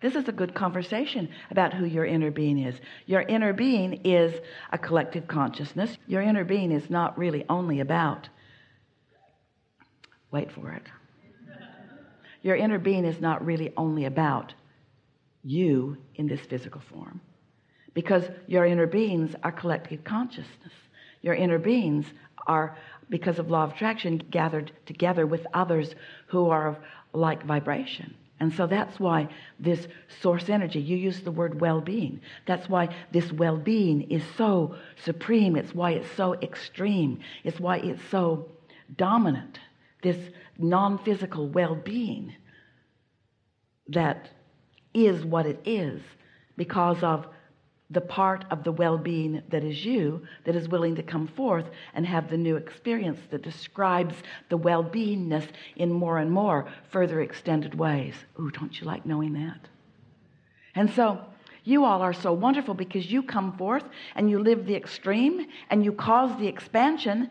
this is a good conversation about who your inner being is. Your inner being is a collective consciousness. Your inner being is not really only about wait for it. Your inner being is not really only about you in this physical form. Because your inner beings are collective consciousness. Your inner beings are because of law of attraction gathered together with others who are of like vibration and so that's why this source energy you use the word well-being. That's why this well-being is so supreme. It's why it's so extreme. It's why it's so dominant this non-physical well-being that is what it is because of the part of the well-being that is you that is willing to come forth and have the new experience that describes the well-beingness in more and more further extended ways. Ooh, don't you like knowing that? And so you all are so wonderful because you come forth and you live the extreme and you cause the expansion